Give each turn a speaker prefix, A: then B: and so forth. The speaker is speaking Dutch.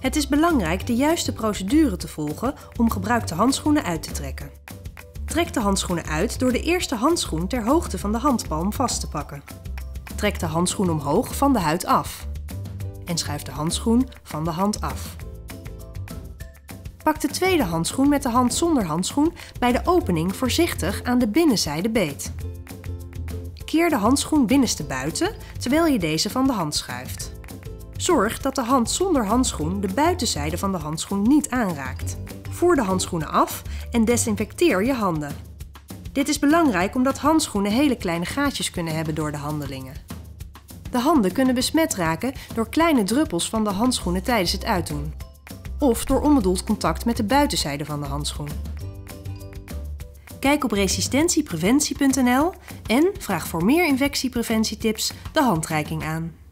A: Het is belangrijk de juiste procedure te volgen om gebruikte handschoenen uit te trekken. Trek de handschoenen uit door de eerste handschoen ter hoogte van de handpalm vast te pakken. Trek de handschoen omhoog van de huid af. En schuif de handschoen van de hand af. Pak de tweede handschoen met de hand zonder handschoen bij de opening voorzichtig aan de binnenzijde beet. Keer de handschoen binnenste buiten terwijl je deze van de hand schuift. Zorg dat de hand zonder handschoen de buitenzijde van de handschoen niet aanraakt. Voer de handschoenen af en desinfecteer je handen. Dit is belangrijk omdat handschoenen hele kleine gaatjes kunnen hebben door de handelingen. De handen kunnen besmet raken door kleine druppels van de handschoenen tijdens het uitdoen. Of door onbedoeld contact met de buitenzijde van de handschoen. Kijk op resistentiepreventie.nl en vraag voor meer infectiepreventietips de handreiking aan.